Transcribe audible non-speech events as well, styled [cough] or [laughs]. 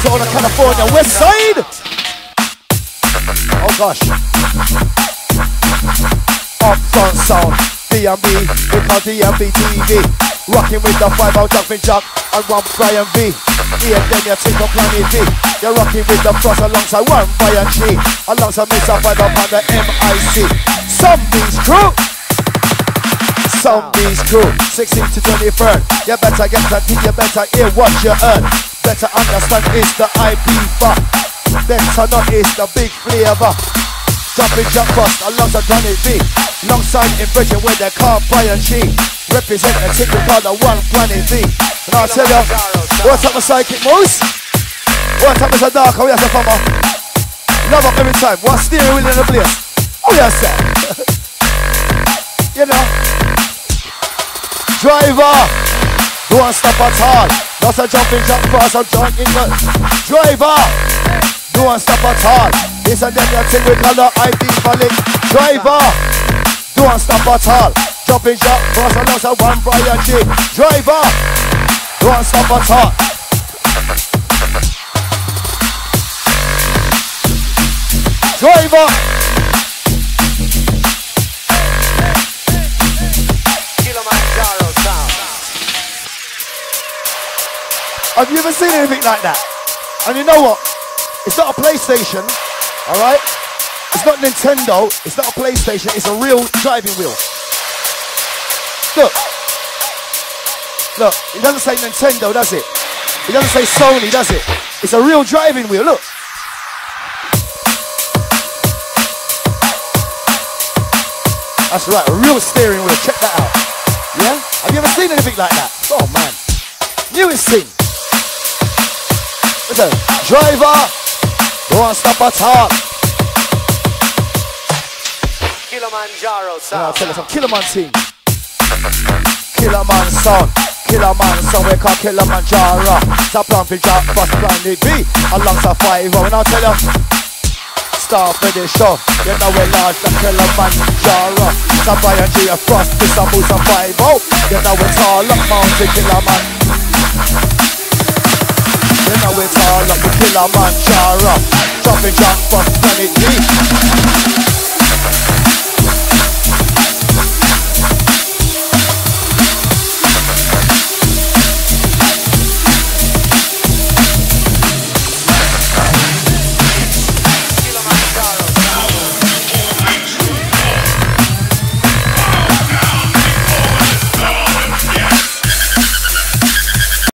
Arizona, California, West Side. Oh gosh. Upfront sound, DMB, we call DMB TV. Rocking with the 5 out jumping jack and one Brian V. Here then you take up Planet V. You're rocking with the frost alongside one Brian G. Alongside Mr. 5 up on the MIC. Zombies crew. Zombies crew, 16 to 23rd. You better get that you better hear what you earn. Better understand it's the bar. Better not it's the big flavor. Jumping jump bust alongside Planet V. Alongside in Bridget with the car Brian G. Represent a ticket called the one Planet V. And I'll tell you, what's up, my psychic moose? What's up, Mr. Dark? How you say, fama? Love up every time. One steering wheel in the place. Oh, yes, sir. [laughs] you know. Driver, don't stop at all. Not a jumping jump fast, I'm jumping the driver. Don't stop at all. And then you take we call the ID falling. Driver, don't stop at all. Jumping jump fast, and that's a one Brian G. Driver, don't stop at all. Driver. Have you ever seen anything like that? And you know what? It's not a PlayStation, all right? It's not Nintendo. It's not a PlayStation. It's a real driving wheel. Look. Look. It doesn't say Nintendo, does it? It doesn't say Sony, does it? It's a real driving wheel. Look. That's right, a real steering wheel. Check that out. Yeah? Have you ever seen anything like that? Oh man. Newest thing. Listen, driver, don't stop at all. Kilimanjaro Now sound. tell you some Killerman team. Killerman sound. Killerman sound, we call Kilimanjaro. Stop plan for drop, first plan the B. Alongside five, and I'll tell you. Start for the show. You know we large the Kilimanjaro. Some Brian G, a frost, this a five, oh. You know we tall up Mountain Killerman. You know we tall up the Kilimanjaro. Jumping jump, first planet D.